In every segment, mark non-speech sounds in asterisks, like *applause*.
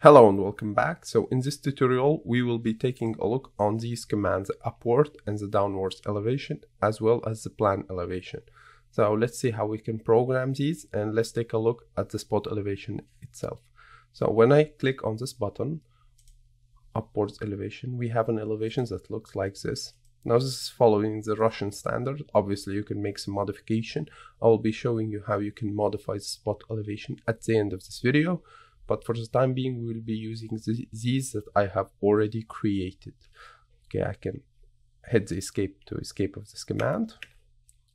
Hello and welcome back. So in this tutorial, we will be taking a look on these commands, upward and the downwards elevation, as well as the plan elevation. So let's see how we can program these and let's take a look at the spot elevation itself. So when I click on this button, upwards elevation, we have an elevation that looks like this. Now this is following the Russian standard. Obviously you can make some modification. I will be showing you how you can modify the spot elevation at the end of this video but for the time being we'll be using the, these that I have already created. Okay I can hit the escape to escape of this command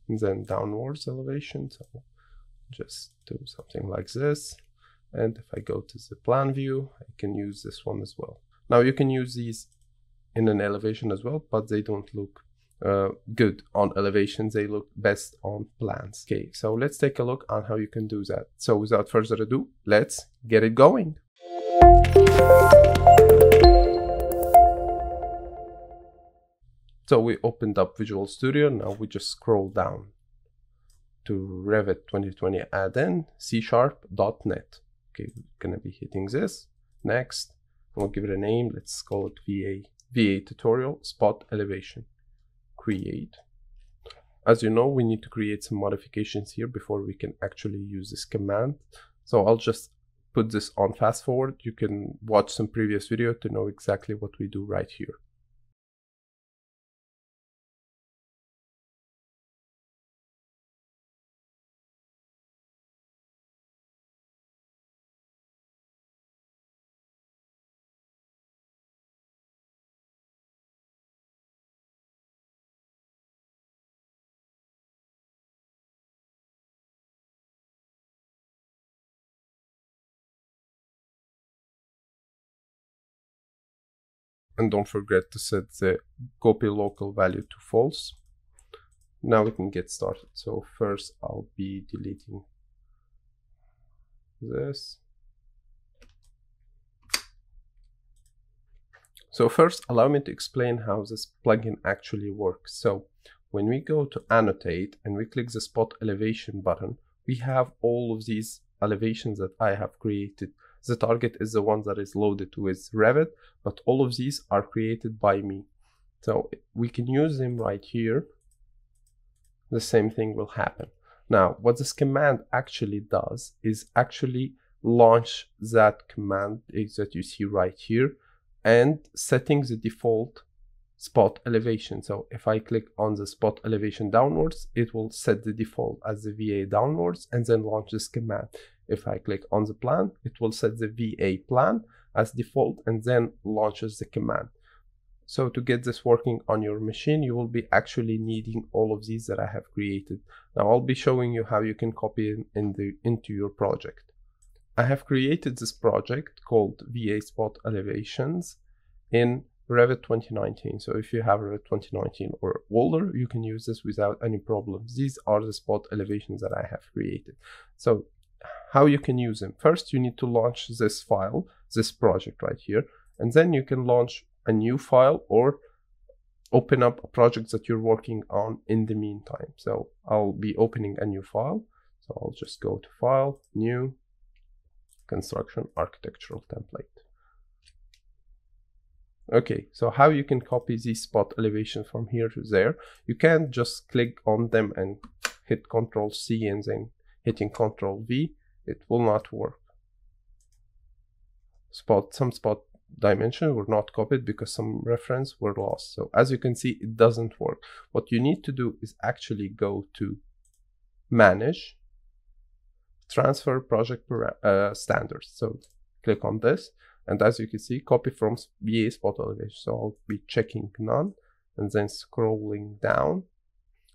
and then downwards elevation so just do something like this. And if I go to the plan view I can use this one as well. Now you can use these in an elevation as well but they don't look uh, good on elevations. They look best on plans. Okay so let's take a look on how you can do that. So without further ado let's get it going. So we opened up visual studio. Now we just scroll down to revit 2020 add-in c sharp.net okay we're gonna be hitting this. Next we'll give it a name. Let's call it va va tutorial spot elevation create. As you know, we need to create some modifications here before we can actually use this command. So I'll just put this on fast forward. You can watch some previous video to know exactly what we do right here. And don't forget to set the copy local value to false. Now we can get started. So first I'll be deleting this. So first allow me to explain how this plugin actually works. So when we go to annotate and we click the spot elevation button, we have all of these elevations that I have created the target is the one that is loaded with Revit, but all of these are created by me. So we can use them right here. The same thing will happen. Now, what this command actually does is actually launch that command eh, that you see right here and setting the default spot elevation. So if I click on the spot elevation downwards, it will set the default as the VA downwards and then launch this command. If I click on the plan, it will set the VA plan as default and then launches the command. So to get this working on your machine, you will be actually needing all of these that I have created. Now I'll be showing you how you can copy it in the, into your project. I have created this project called VA Spot Elevations in Revit 2019. So if you have Revit 2019 or older, you can use this without any problems. These are the spot elevations that I have created. So how you can use them. First, you need to launch this file, this project right here, and then you can launch a new file or open up a project that you're working on in the meantime. So I'll be opening a new file. So I'll just go to File, New, Construction Architectural Template. Okay, so how you can copy these spot elevations from here to there. You can't just click on them and hit Control C and then hitting Control V. It will not work. Spot some spot dimension were not copied because some reference were lost. So as you can see, it doesn't work. What you need to do is actually go to Manage, Transfer Project uh, Standards. So click on this and as you can see, copy from VA spot elevation. So I'll be checking none and then scrolling down.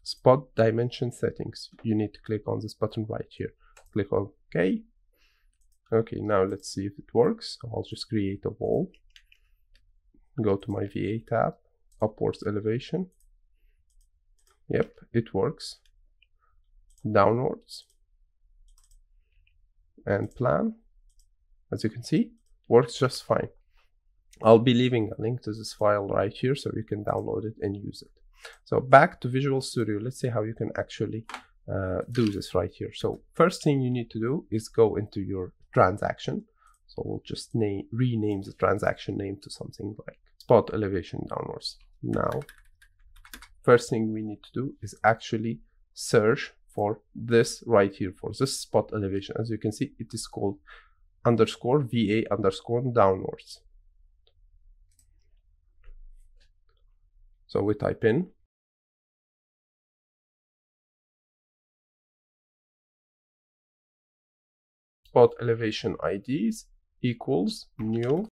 Spot dimension settings. You need to click on this button right here. Click on OK. Okay, now let's see if it works. I'll just create a wall. Go to my VA tab, upwards elevation. Yep, it works. Downwards. And plan. As you can see, works just fine. I'll be leaving a link to this file right here so you can download it and use it. So back to Visual Studio, let's see how you can actually uh, do this right here. So first thing you need to do is go into your transaction. So we'll just name rename the transaction name to something like spot elevation downwards. Now, first thing we need to do is actually search for this right here, for this spot elevation. As you can see, it is called underscore VA underscore downwards. So we type in spot elevation IDs equals new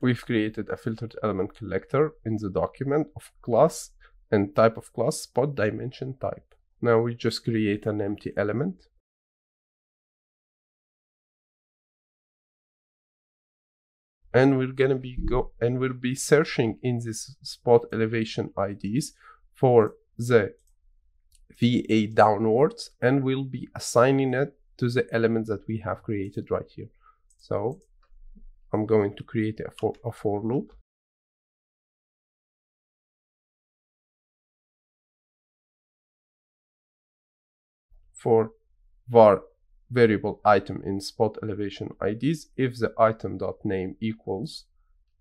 we've created a filtered element collector in the document of class and type of class spot dimension type. Now we just create an empty element. And we're gonna be go and we'll be searching in this spot elevation IDs for the VA downwards and we'll be assigning it to the element that we have created right here. So I'm going to create a for, a for loop. For var variable item in spot elevation IDs, if the item dot name equals,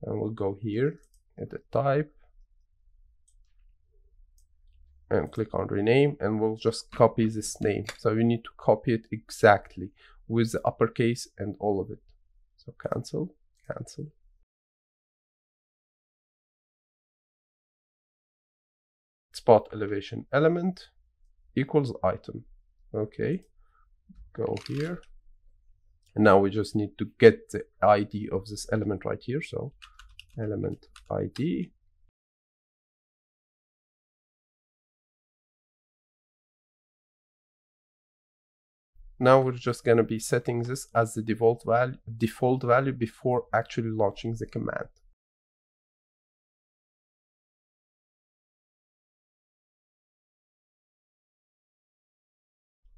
and we'll go here, edit type, and click on rename and we'll just copy this name so we need to copy it exactly with the uppercase and all of it so cancel cancel. Spot elevation element equals item. Okay, go here. And now we just need to get the ID of this element right here. So element ID Now we're just going to be setting this as the default value, default value before actually launching the command.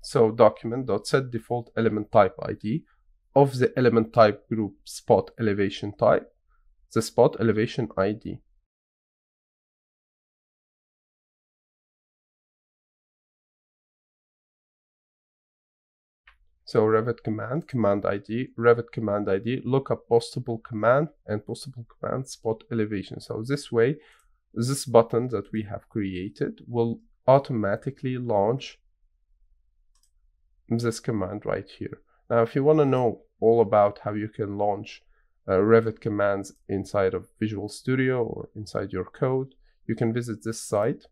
So document.set default element type ID of the element type group spot elevation type, the spot elevation ID. So Revit command, command ID, Revit command ID, look up postable command and postable command spot elevation. So this way, this button that we have created will automatically launch this command right here. Now, if you want to know all about how you can launch uh, Revit commands inside of Visual Studio or inside your code, you can visit this site.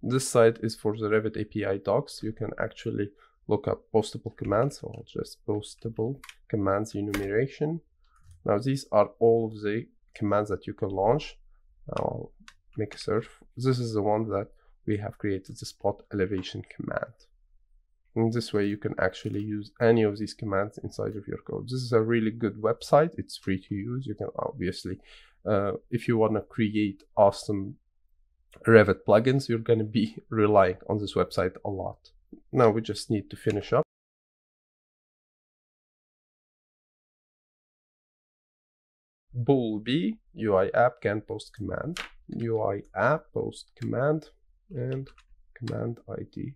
This site is for the Revit API docs. You can actually look up postable commands. So I'll just postable commands enumeration. Now these are all of the commands that you can launch. I'll make a search. This is the one that we have created the spot elevation command. In this way, you can actually use any of these commands inside of your code. This is a really good website. It's free to use. You can obviously, uh, if you want to create awesome Revit plugins, you're going to be *laughs* relying on this website a lot. Now we just need to finish up. bool b UI app can post command, UI app post command, and command ID.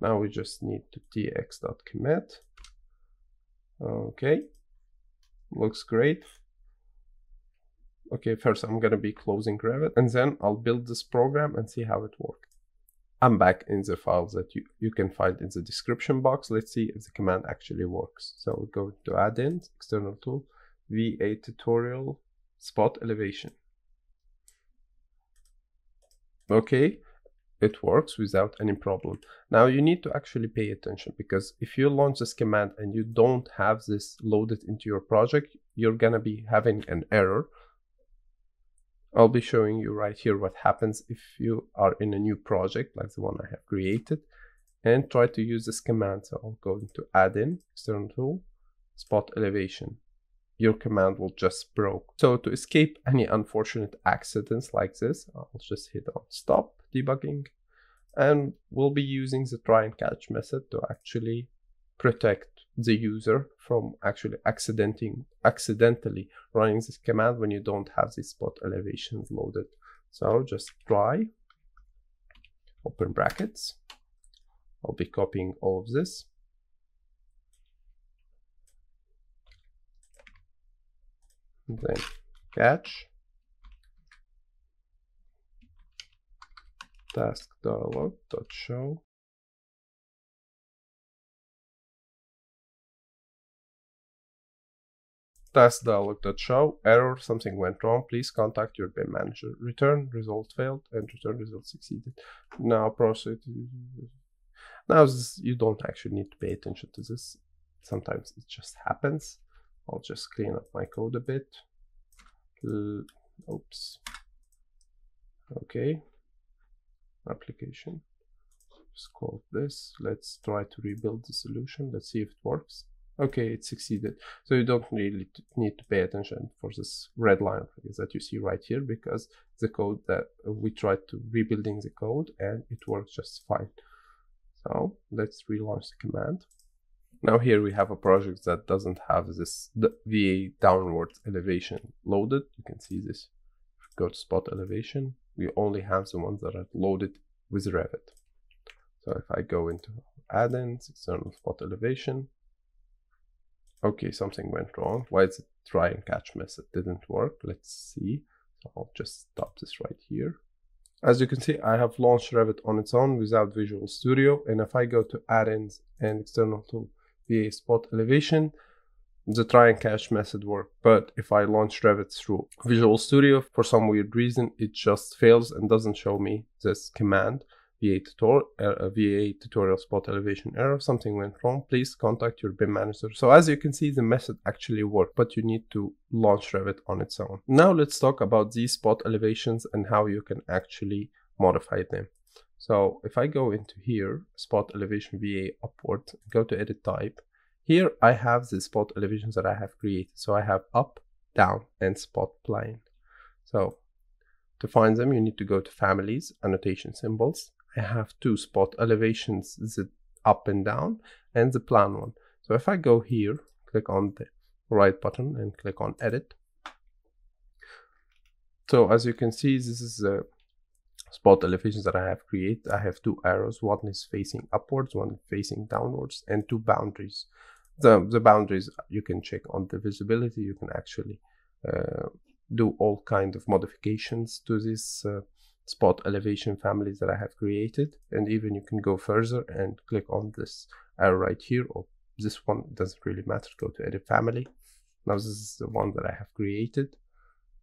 Now we just need to tx.commit. Okay, looks great okay, first I'm gonna be closing Revit and then I'll build this program and see how it works. I'm back in the files that you, you can find in the description box. Let's see if the command actually works. So we go to add-ins, external tool, VA tutorial, spot elevation. Okay, it works without any problem. Now you need to actually pay attention because if you launch this command and you don't have this loaded into your project, you're gonna be having an error I'll be showing you right here what happens if you are in a new project like the one I have created and try to use this command. So I'll go into add-in, external tool, spot elevation. Your command will just broke. So to escape any unfortunate accidents like this, I'll just hit on stop debugging and we'll be using the try and catch method to actually protect the user from actually accidenting, accidentally running this command when you don't have these spot elevations loaded. So just try open brackets. I'll be copying all of this. then catch task dialog dot show task dialog dot show error something went wrong please contact your BIM manager return result failed and return result succeeded now process now you don't actually need to pay attention to this sometimes it just happens I'll just clean up my code a bit. Oops. Okay. Application. Just call this. Let's try to rebuild the solution. Let's see if it works. Okay, it succeeded. So you don't really need to pay attention for this red line that you see right here because the code that we tried to rebuilding the code and it works just fine. So let's relaunch the command. Now here we have a project that doesn't have this VA downward elevation loaded. You can see this. Go to spot elevation. We only have the ones that are loaded with Revit. So if I go into add-ins, external spot elevation. Okay, something went wrong. Why is it try and catch method didn't work? Let's see. So I'll just stop this right here. As you can see, I have launched Revit on its own without Visual Studio. And if I go to add-ins and external tool VA spot elevation, the try and catch method work. But if I launch Revit through Visual Studio, for some weird reason, it just fails and doesn't show me this command. VA tutorial, uh, VA tutorial spot elevation error, something went wrong, please contact your BIM manager. So as you can see, the method actually worked, but you need to launch Revit on its own. Now let's talk about these spot elevations and how you can actually modify them. So if I go into here, spot elevation VA upward, go to edit type, here I have the spot elevations that I have created. So I have up, down, and spot plane. So to find them, you need to go to families, annotation symbols. I have two spot elevations, the up and down, and the plan one. So if I go here, click on the right button and click on edit. So as you can see, this is the spot elevations that I have created. I have two arrows. One is facing upwards, one facing downwards, and two boundaries. The, the boundaries you can check on the visibility. You can actually uh, do all kind of modifications to this uh, spot elevation families that I have created. And even you can go further and click on this arrow right here or this one doesn't really matter. Go to edit family. Now this is the one that I have created.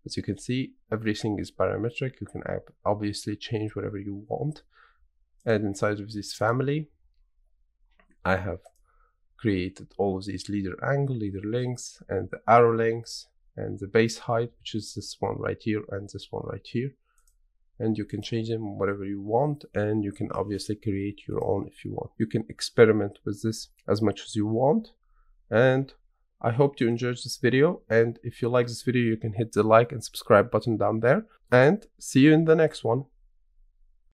As you can see, everything is parametric. You can obviously change whatever you want. And inside of this family, I have created all of these leader angle, leader lengths, and the arrow lengths, and the base height, which is this one right here and this one right here. And you can change them whatever you want, and you can obviously create your own if you want. You can experiment with this as much as you want. And I hope you enjoyed this video and if you like this video you can hit the like and subscribe button down there and see you in the next one.